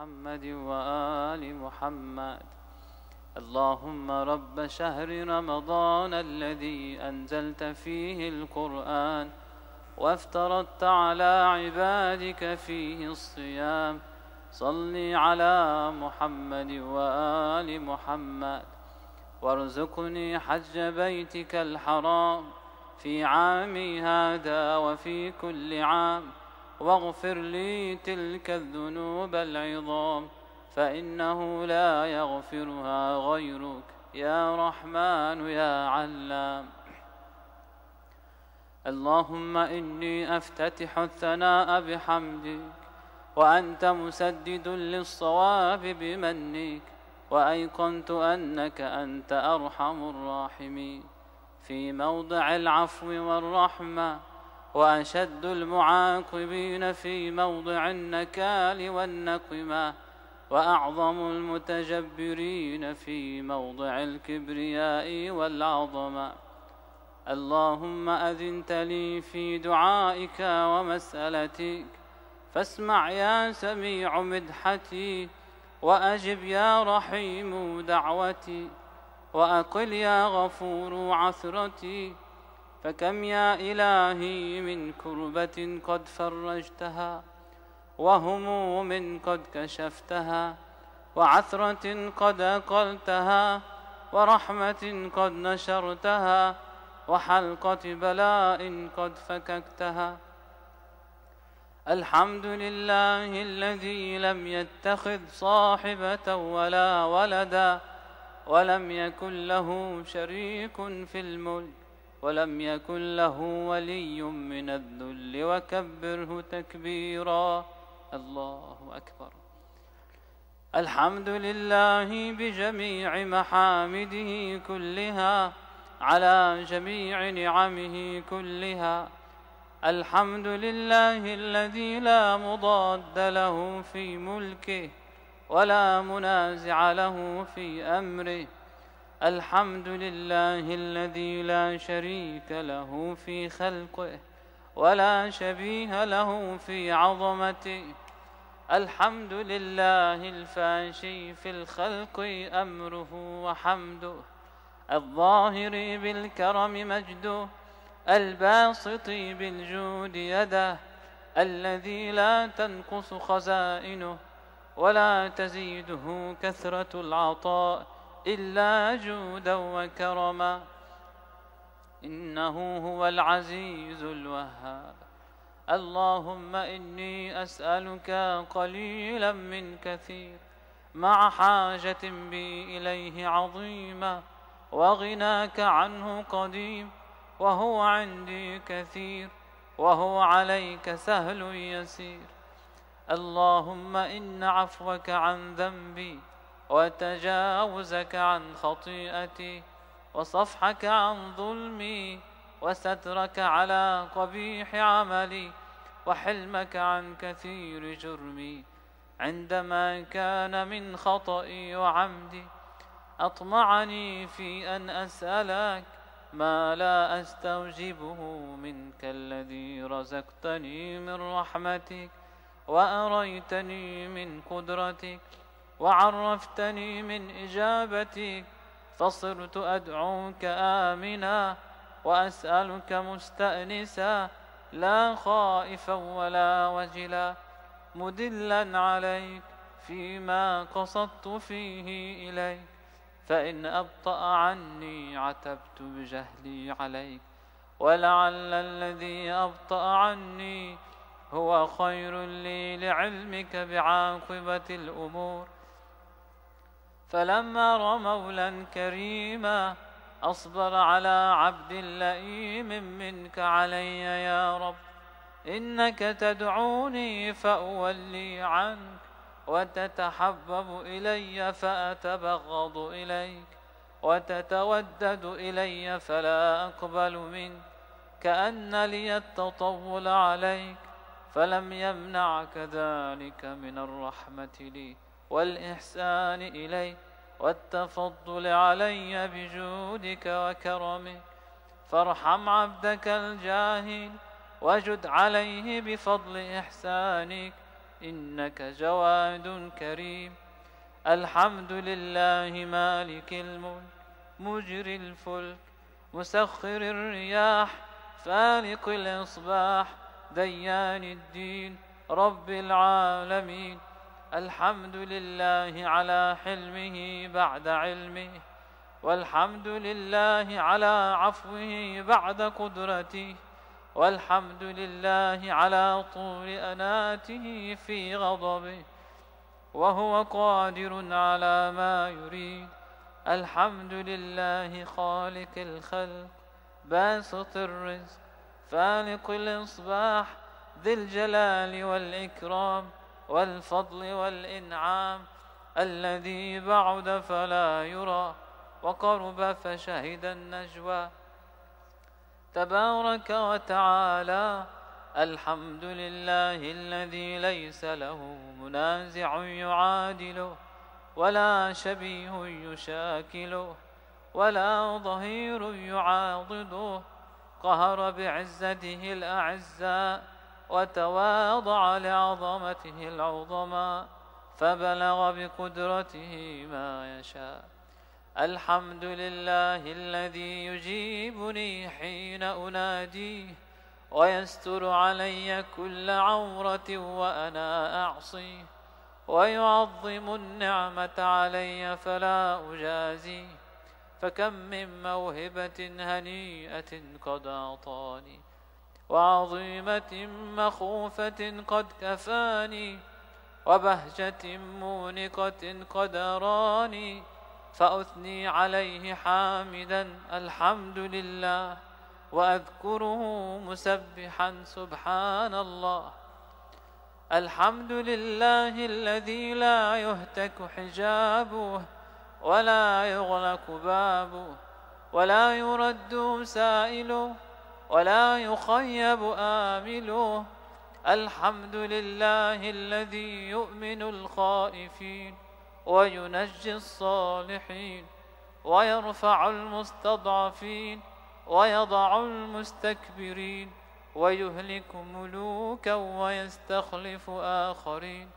محمد وآل محمد. اللهم رب شهر رمضان الذي أنزلت فيه القرآن وافترضت على عبادك فيه الصيام. صل على محمد وآل محمد. وارزقني حج بيتك الحرام في عامي هذا وفي كل عام. واغفر لي تلك الذنوب العظام فإنه لا يغفرها غيرك. يا رحمن يا علام. اللهم إني أفتتح الثناء بحمدك وأنت مسدد للصواب بمنك وأيقنت أنك أنت أرحم الراحمين. في موضع العفو والرحمة وأشد المعاقبين في موضع النكال والنقمة وأعظم المتجبرين في موضع الكبرياء والعظمة. اللهم أذنت لي في دعائك ومسألتك فاسمع يا سميع مدحتي وأجب يا رحيم دعوتي وأقل يا غفور عثرتي فكم يا إلهي من كربة قد فرجتها وهموم قد كشفتها وعثرة قد أقلتها ورحمة قد نشرتها وحلقة بلاء قد فككتها الحمد لله الذي لم يتخذ صاحبة ولا ولدا ولم يكن له شريك في الملك ولم يكن له ولي من الذل وكبره تكبيرا. الله أكبر. الحمد لله بجميع محامده كلها على جميع نعمه كلها. الحمد لله الذي لا مضاد له في ملكه ولا منازع له في أمره. الحمد لله الذي لا شريك له في خلقه ولا شبيه له في عظمته. الحمد لله الفاشي في الخلق أمره وحمده. الظاهر بالكرم مجده. الباسط بالجود يده. الذي لا تنقص خزائنه. ولا تزيده كثرة العطاء. إلا جودا وكرما. إنه هو العزيز الوهاب. اللهم إني أسألك قليلا من كثير. مع حاجة بي إليه عظيمة. وغناك عنه قديم. وهو عندي كثير. وهو عليك سهل يسير. اللهم إن عفوك عن ذنبي. وتجاوزك عن خطيئتي وصفحك عن ظلمي وسترك على قبيح عملي وحلمك عن كثير جرمي. عندما كان من خطئي وعمدي أطمعني في أن أسألك ما لا أستوجبه منك الذي رزقتني من رحمتك وأريتني من قدرتك. وعرفتني من إجابتك فصرت أدعوك آمنا وأسألك مستأنسا لا خائفا ولا وجلا مدلا عليك فيما قصدت فيه إليك فإن أبطأ عني عتبت بجهلي عليك ولعل الذي أبطأ عني هو خير لي لعلمك بعاقبة الأمور. فلما مولا كريما أصبر على عبد لئيم منك علي يا رب إنك تدعوني فأولي عنك وتتحبب إلي فأتبغض إليك وتتودد إلي فلا أقبل منك كأن لي التطول عليك فلم يمنعك ذلك من الرحمة لي. والإحسان إلي والتفضل علي بجودك وكرمك. فارحم عبدك الجاهل وجد عليه بفضل إحسانك. إنك جواد كريم. الحمد لله مالك الملك مجري الفلك مسخر الرياح فالق الإصباح ديان الدين رب العالمين. الحمد لله على حلمه بعد علمه والحمد لله على عفوه بعد قدرته والحمد لله على طول أناته في غضبه وهو قادر على ما يريد. الحمد لله خالق الخلق باسط الرزق فالق الإصباح ذي الجلال والإكرام. والفضل والإنعام الذي بعد فلا يرى وقرب فشهد النجوى. تبارك وتعالى الحمد لله الذي ليس له منازع يعادله ولا شبيه يشاكله ولا ظهير يعاضده قهر بعزته الأعزاء وتواضع لعظمته العظماء فبلغ بقدرته ما يشاء. الحمد لله الذي يجيبني حين أناديه ويستر علي كل عورة وأنا أعصيه ويعظم النعمة علي فلا أجازيه. فكم من موهبة هنيئة قد أعطاني. وعظيمة مخوفة قد كفاني وبهجة مونقة قد أراني فأثني عليه حامدا الحمد لله وأذكره مسبحا سبحان الله. الحمد لله الذي لا يهتك حجابه ولا يغلق بابه ولا يرد سائله ولا يخيب آمله. الحمد لله الذي يؤمن الخائفين وينجي الصالحين ويرفع المستضعفين ويضع المستكبرين ويهلك ملوكا ويستخلف آخرين.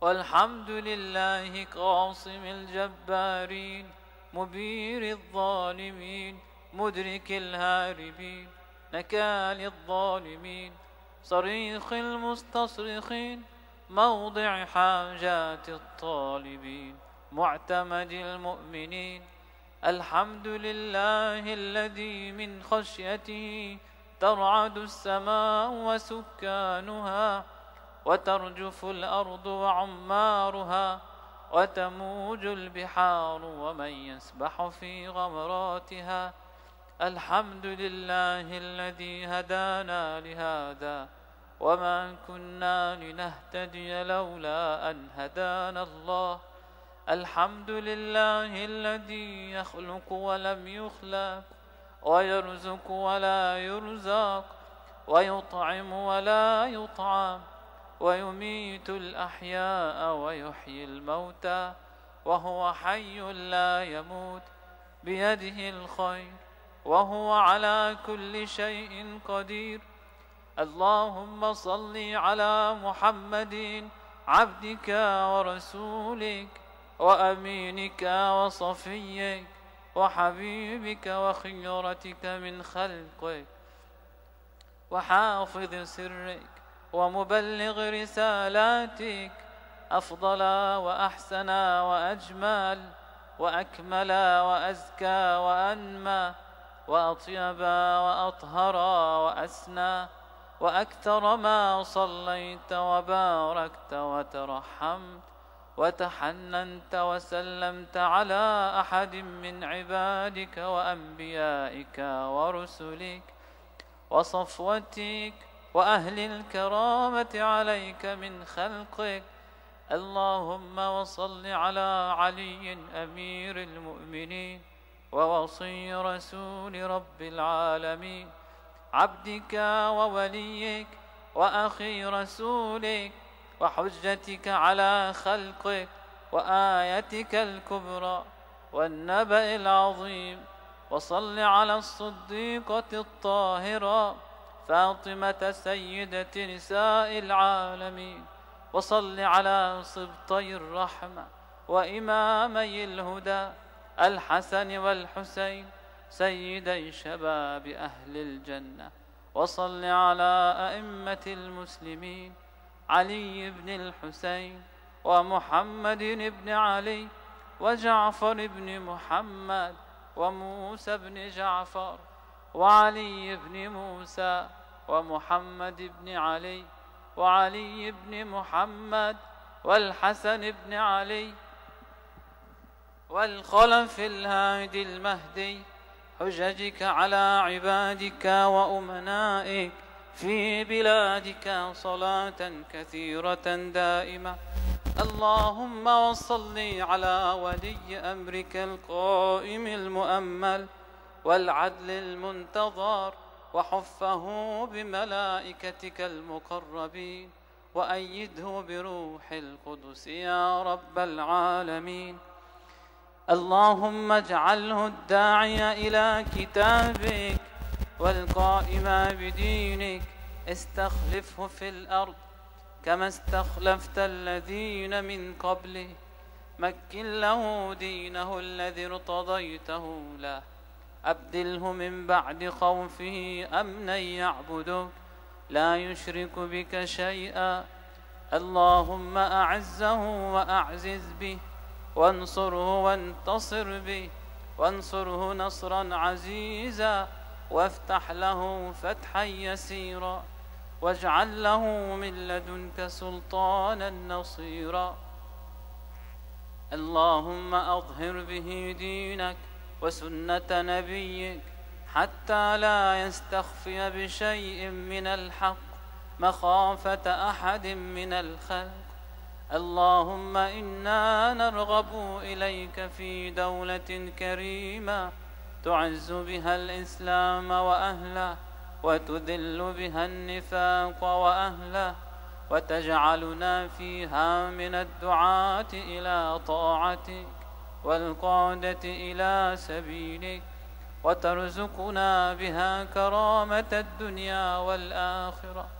والحمد لله قاصم الجبارين مبير الظالمين مدرك الهاربين نكال الظالمين صريخ المستصرخين موضع حاجات الطالبين معتمد المؤمنين. الحمد لله الذي من خشيته ترعد السماء وسكانها وترجف الأرض وعمارها وتموج البحار ومن يسبح في غمراتها. الحمد لله الذي هدانا لهذا وما كنا لنهتدي لولا أن هدانا الله. الحمد لله الذي يخلق ولم يخلق ويرزق ولا يرزق ويطعم ولا يطعم ويميت الأحياء ويحيي الموتى وهو حي لا يموت بيده الخير. وهو على كل شيء قدير. اللهم صل على محمد عبدك ورسولك وأمينك وصفيك وحبيبك وخيرتك من خلقك وحافظ سرك ومبلغ رسالاتك أفضل وأحسن وأجمل وأكمل وأزكى وأنمى. وأطيب وأطهر وأسنى وأكثر ما صليت وباركت وترحمت وتحننت وسلمت على أحد من عبادك وأنبيائك ورسلك وصفوتك وأهل الكرامة عليك من خلقك. اللهم وصل على علي أمير المؤمنين. ووصي رسول رب العالمين عبدك ووليك وأخي رسولك وحجتك على خلقك وآيتك الكبرى والنبأ العظيم. وصل على الصديقة الطاهرة فاطمة سيدة نساء العالمين. وصل على سبطي الرحمة وإمامي الهدى الحسن والحسين سيدي شباب أهل الجنة. وصل على أئمة المسلمين علي بن الحسين ومحمد بن علي وجعفر بن محمد وموسى بن جعفر وعلي بن موسى ومحمد بن علي وعلي بن محمد والحسن بن علي والخلف الهادي المهدي حججك على عبادك وأمنائك في بلادك صلاة كثيرة دائمة. اللهم وصل على ولي أمرك القائم المؤمل والعدل المنتظر وحفه بملائكتك المقربين وأيده بروح القدس يا رب العالمين. اللهم اجعله الداعي إلى كتابك والقائم بدينك. استخلفه في الأرض كما استخلفت الذين من قبله. مكن له دينه الذي ارتضيته له. أبدله من بعد خوفه أمنا يعبدك لا يشرك بك شيئا. اللهم أعزه وأعزز به. وانصره وانتصر به وانصره نصرا عزيزا وافتح له فتحا يسيرا واجعل له من لدنك سلطانا نصيرا. اللهم أظهر به دينك وسنة نبيك حتى لا يستخفي بشيء من الحق مخافة أحد من الخلق. اللهم إنا نرغب إليك في دولة كريمة تعز بها الإسلام وأهله وتذل بها النفاق وأهله وتجعلنا فيها من الدعاة إلى طاعتك والقادة إلى سبيلك وترزقنا بها كرامة الدنيا والآخرة.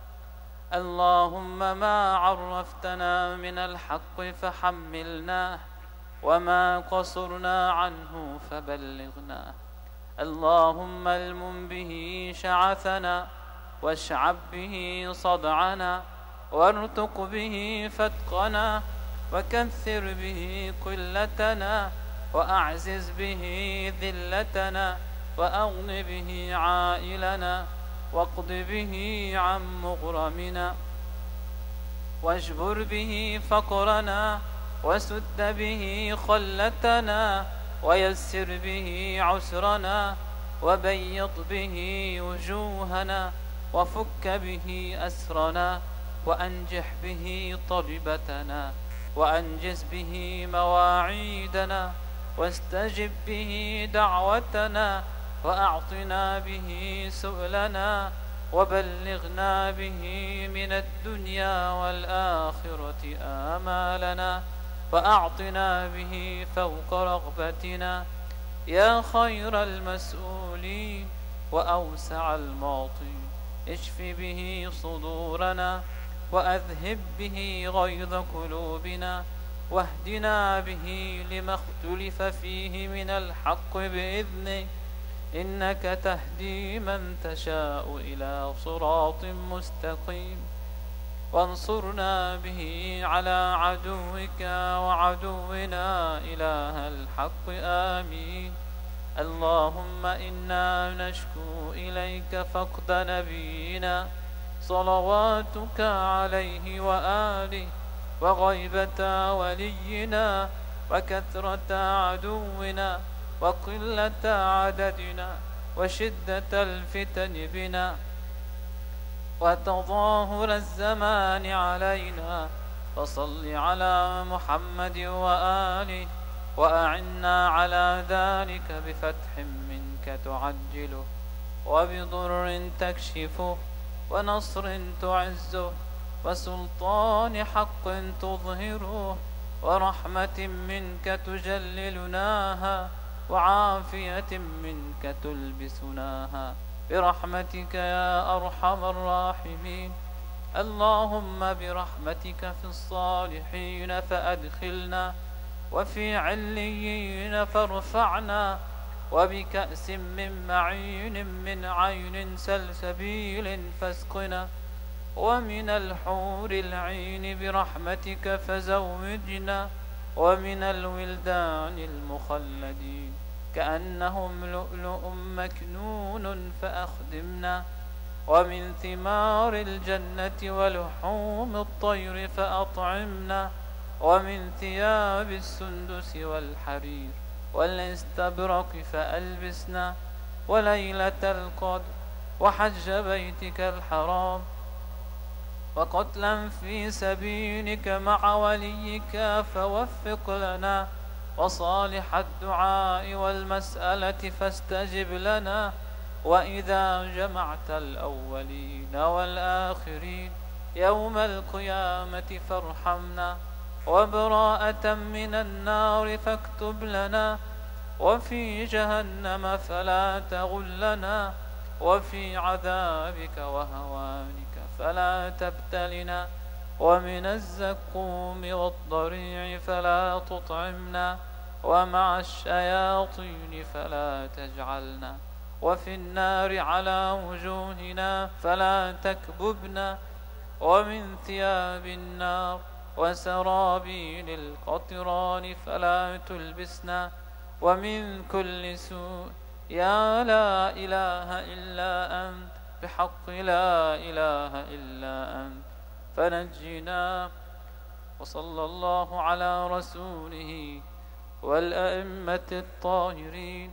اللهم ما عرفتنا من الحق فحملناه وما قصرنا عنه فبلغناه اللهم المم به شعثنا واشعب به صدعنا وارتق به فتقنا وكثر به قلتنا وأعزز به ذلتنا وأغن به عائلنا. واقض به عن مغرمنا واجبر به فقرنا وسد به خلتنا ويسر به عسرنا وبيض به وجوهنا وفك به أسرنا وأنجح به طلبتنا وأنجز به مواعيدنا واستجب به دعوتنا وأعطنا به سؤلنا وبلغنا به من الدنيا والآخرة آمالنا وأعطنا به فوق رغبتنا يا خير المسؤولين وأوسع المعطين اشف به صدورنا وأذهب به غيظ قلوبنا واهدنا به لما اختلف فيه من الحق بإذنك إنك تهدي من تشاء إلى صراط مستقيم. وانصرنا به على عدوك وعدونا إله الحق آمين. اللهم إنا نشكو إليك فقد نبينا. صلواتك عليه وآله وغيبة ولينا وكثرة عدونا وقلة عددنا وشدة الفتن بنا وتظاهر الزمان علينا فصل على محمد وآله وأعنا على ذلك بفتح منك تعجله وبضر تكشفه ونصر تعزه وسلطان حق تظهره ورحمة منك تجللناها وعافية منك تلبسناها برحمتك يا أرحم الراحمين. اللهم برحمتك في الصالحين فأدخلنا وفي عليين فارفعنا وبكأس من معين من عين سلسبيل فاسقنا ومن الحور العين برحمتك فزوجنا. ومن الولدان المخلدين كأنهم لؤلؤ مكنون فأخدمنا. ومن ثمار الجنة ولحوم الطير فأطعمنا. ومن ثياب السندس والحرير والاستبرق فألبسنا. وليلة القدر وحج بيتك الحرام. وقتلا في سبيلك مع وليك فوفق لنا وصالح الدعاء والمسألة فاستجب لنا وإذا جمعت الأولين والآخرين يوم القيامة فارحمنا وبراءة من النار فاكتب لنا وفي جهنم فلا تغلنا وفي عذابك وهوانك فلا تبتلنا ومن الزقوم والضريع فلا تطعمنا ومع الشياطين فلا تجعلنا وفي النار على وجوهنا فلا تكببنا ومن ثياب النار وسرابيل القطران فلا تلبسنا ومن كل سوء يا لا إله إلا أنت بحق لا إله إلا أنت. فنجنا وصلى الله على رسوله والأئمة الطاهرين.